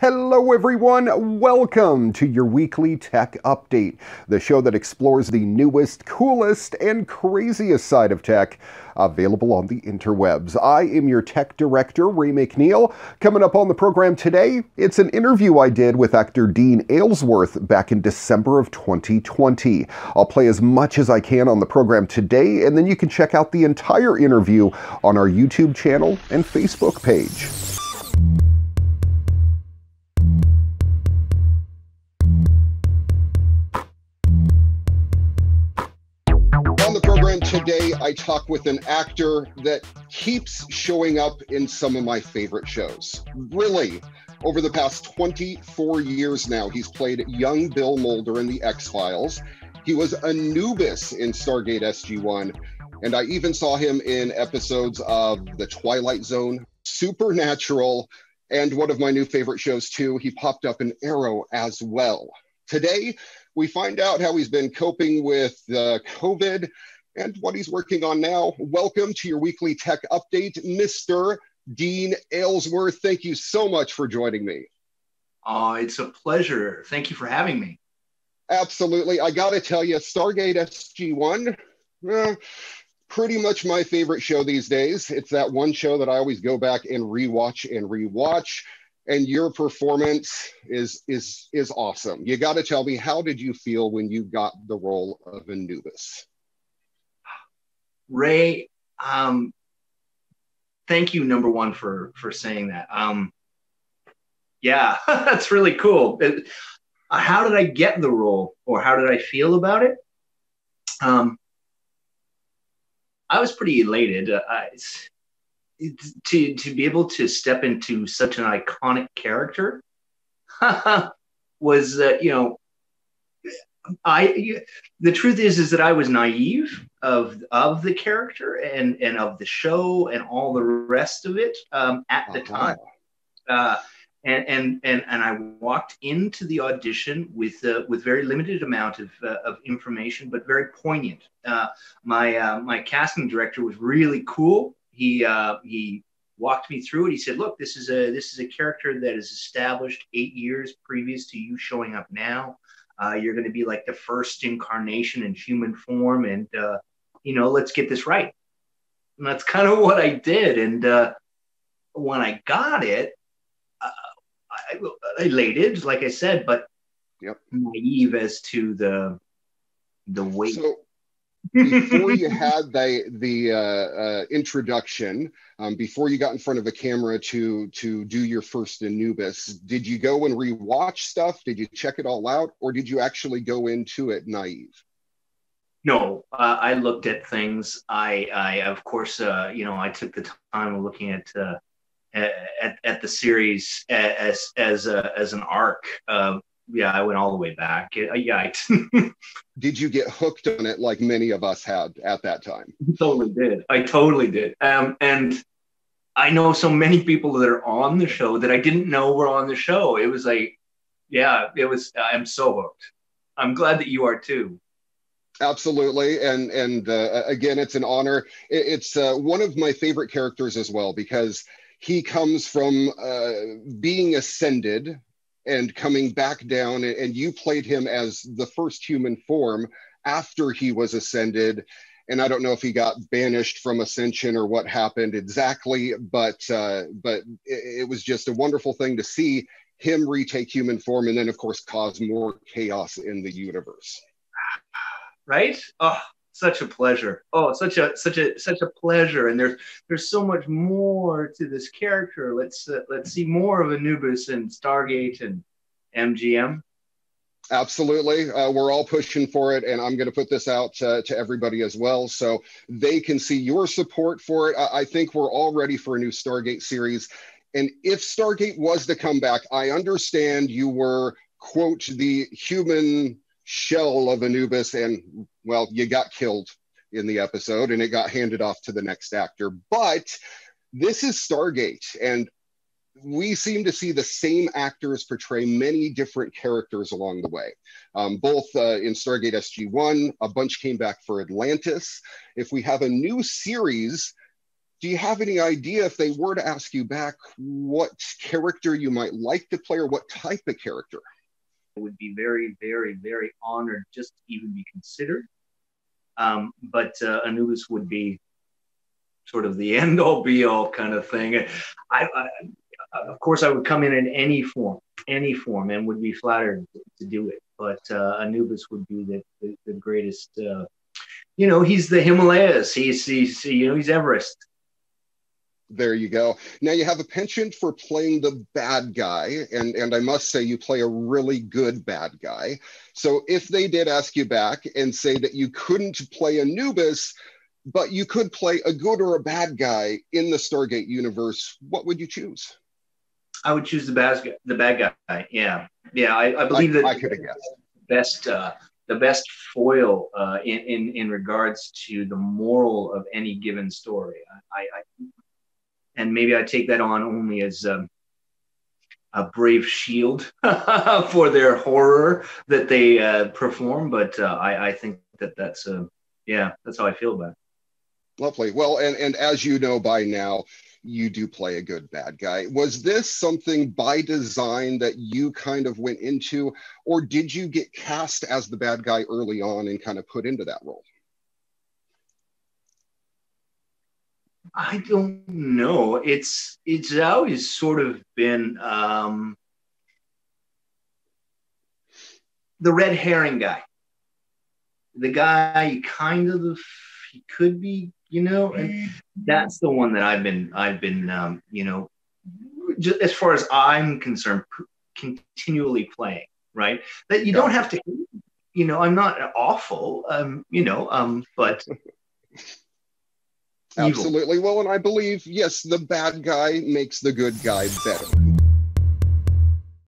Hello, everyone. Welcome to your weekly tech update, the show that explores the newest, coolest, and craziest side of tech available on the interwebs. I am your tech director, Ray McNeil. Coming up on the program today, it's an interview I did with actor Dean Aylesworth back in December of 2020. I'll play as much as I can on the program today, and then you can check out the entire interview on our YouTube channel and Facebook page. Today I talk with an actor that keeps showing up in some of my favorite shows. Really, over the past 24 years now, he's played young Bill Mulder in The X Files. He was Anubis in Stargate SG 1. And I even saw him in episodes of The Twilight Zone, Supernatural, and one of my new favorite shows, too. He popped up in Arrow as well. Today, we find out how he's been coping with uh, COVID and what he's working on now. Welcome to your weekly tech update, Mr. Dean Aylesworth. Thank you so much for joining me. Oh, it's a pleasure. Thank you for having me. Absolutely. I got to tell you, Stargate SG1, eh, pretty much my favorite show these days. It's that one show that I always go back and rewatch and rewatch. And your performance is is is awesome. You got to tell me, how did you feel when you got the role of Anubis? Ray, um, thank you, number one, for for saying that. Um, yeah, that's really cool. It, uh, how did I get the role, or how did I feel about it? Um, I was pretty elated. Uh, to to be able to step into such an iconic character was, uh, you know, I the truth is is that I was naive of of the character and and of the show and all the rest of it um, at the uh-huh. time. Uh, and, and and and I walked into the audition with uh, with very limited amount of, uh, of information, but very poignant. Uh, my uh, my casting director was really cool. He uh, he walked me through it. He said, "Look, this is a this is a character that is established eight years previous to you showing up now. Uh, you're going to be like the first incarnation in human form, and uh, you know, let's get this right. And that's kind of what I did. And uh, when I got it, uh, I, I elated, like I said, but yep. naive as to the the weight. So- before you had the the uh, uh, introduction, um, before you got in front of a camera to to do your first Anubis, did you go and rewatch stuff? Did you check it all out, or did you actually go into it naive? No, uh, I looked at things. I, I of course, uh, you know, I took the time of looking at uh, at, at the series as as a, as an arc. Um, yeah, I went all the way back. Uh, yeah. did you get hooked on it like many of us had at that time? totally did. I totally did. Um, and I know so many people that are on the show that I didn't know were on the show. It was like, yeah, it was. I'm so hooked. I'm glad that you are too. Absolutely, and and uh, again, it's an honor. It's uh, one of my favorite characters as well because he comes from uh, being ascended and coming back down and you played him as the first human form after he was ascended and i don't know if he got banished from ascension or what happened exactly but uh, but it, it was just a wonderful thing to see him retake human form and then of course cause more chaos in the universe right oh such a pleasure. Oh, such a such a such a pleasure. And there's there's so much more to this character. Let's uh, let's see more of Anubis and Stargate and MGM. Absolutely. Uh, we're all pushing for it. And I'm going to put this out to everybody as well so they can see your support for it. I, I think we're all ready for a new Stargate series. And if Stargate was to come back, I understand you were, quote, the human shell of Anubis, and well, you got killed in the episode and it got handed off to the next actor. But this is Stargate, and we seem to see the same actors portray many different characters along the way. Um, both uh, in Stargate SG 1, a bunch came back for Atlantis. If we have a new series, do you have any idea if they were to ask you back what character you might like to play or what type of character? Would be very, very, very honored just to even be considered. Um, but uh, Anubis would be sort of the end all be all kind of thing. I, I, of course, I would come in in any form, any form, and would be flattered to do it. But uh, Anubis would be the, the, the greatest. Uh, you know, he's the Himalayas. He's, he's you know he's Everest. There you go. Now you have a penchant for playing the bad guy, and and I must say you play a really good bad guy. So if they did ask you back and say that you couldn't play Anubis, but you could play a good or a bad guy in the Stargate universe, what would you choose? I would choose the bad guy. The bad guy. Yeah, yeah. I, I believe I, that I could have guessed best uh, the best foil uh, in, in in regards to the moral of any given story. I, I and maybe I take that on only as um, a brave shield for their horror that they uh, perform. But uh, I, I think that that's a uh, yeah, that's how I feel about it. Lovely. Well, and and as you know by now, you do play a good bad guy. Was this something by design that you kind of went into, or did you get cast as the bad guy early on and kind of put into that role? I don't know. It's it's always sort of been um, the red herring guy, the guy kind of the he could be, you know, and that's the one that I've been I've been um, you know, just as far as I'm concerned, continually playing. Right, that you don't have to. You know, I'm not awful. Um, you know, um, but Absolutely. Well, and I believe, yes, the bad guy makes the good guy better.